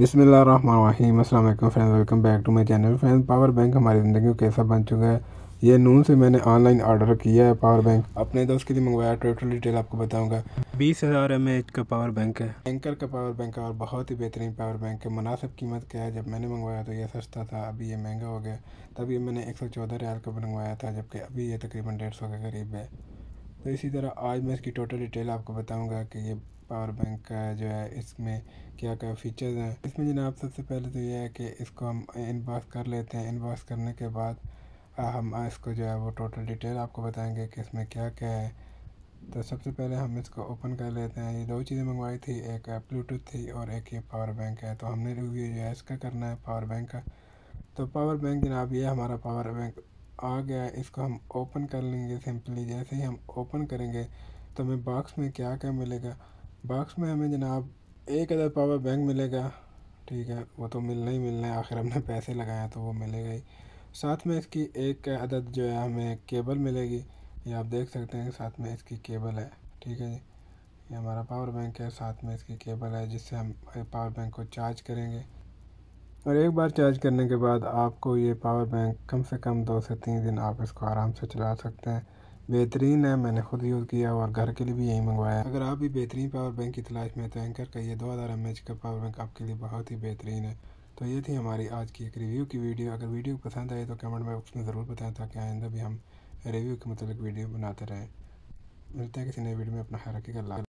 बिसमीम अल्लाम friends, welcome back to my channel. Friends, power bank हमारी ज़िंदगी में कैसा बन चुका है? ये नून से मैंने ऑनलाइन ऑर्डर किया है पावर बैंक। अपने दोस्त के लिए मंगवाया, टोटल डिटेल आपको बताऊँगा। बीस हज़ार एम एच का पावर बैंक है। एंकर का पावर बैंक है और बहुत ही बेहतरीन पावर बैंक है। मुनासिब कीमत क्या है? जब मैंने मंगवाया तो ये सस्ता था, अभी ये महँगा हो गया। तभी मैंने एक सौ चौदह रियाल का मंगवाया था, जबकि अभी ये तकरीबन डेढ़ सौ के करीब है। तो इसी तरह आज मैं इसकी टोटल डिटेल आपको बताऊँगा कि ये पावर बैंक का जो है, इसमें क्या क्या फ़ीचर्स हैं। इसमें जनाब सबसे पहले तो ये है कि इसको हम इनबॉक्स कर लेते हैं। इनबॉक्स करने के बाद हम इसको जो है वो टोटल डिटेल आपको बताएँगे कि इसमें क्या क्या है। तो सबसे पहले हम इसको ओपन कर लेते हैं। ये दो चीज़ें मंगवाई थी, एक ब्लूटूथ थी और एक ये पावर बैंक है। तो हमने रिव्यू जो है इसका करना है पावर बैंक का। तो पावर बैंक जनाब ये हमारा पावर बैंक आ गया है। इसको हम ओपन कर लेंगे सिंपली जैसे ही हम ओपन करेंगे तो हमें बॉक्स में क्या क्या मिलेगा? बॉक्स में हमें जनाब एक अदर पावर बैंक मिलेगा, ठीक है, वो तो मिलना ही मिलना है, आखिर हमने पैसे लगाए तो वो मिलेगा ही। साथ में इसकी एक अदद जो है, हमें केबल मिलेगी, ये आप देख सकते हैं साथ में इसकी केबल है, ठीक है जी। ये हमारा पावर बैंक है, साथ में इसकी केबल है, जिससे हम पावर बैंक को चार्ज करेंगे। और एक बार चार्ज करने के बाद आपको ये पावर बैंक कम से कम दो से तीन दिन आप इसको आराम से चला सकते हैं। बेहतरीन है, मैंने ख़ुद यूज़ किया और घर के लिए भी यही मंगवाया अगर आप भी बेहतरीन पावर बैंक की तलाश में तो एंकर का ये दो हज़ार एम एच का पावर बैंक आपके लिए बहुत ही बेहतरीन है। तो ये थी हमारी आज की एक रिव्यू की वीडियो। अगर वीडियो पसंद आए तो कमेंट बॉक्स में ज़रूर बताएँ ताकि आइंदा भी हम रिव्यू के मतलब वीडियो बनाते रहें। मिलते हैं किसी नए वीडियो में, अपना ख्याल रखिएगा।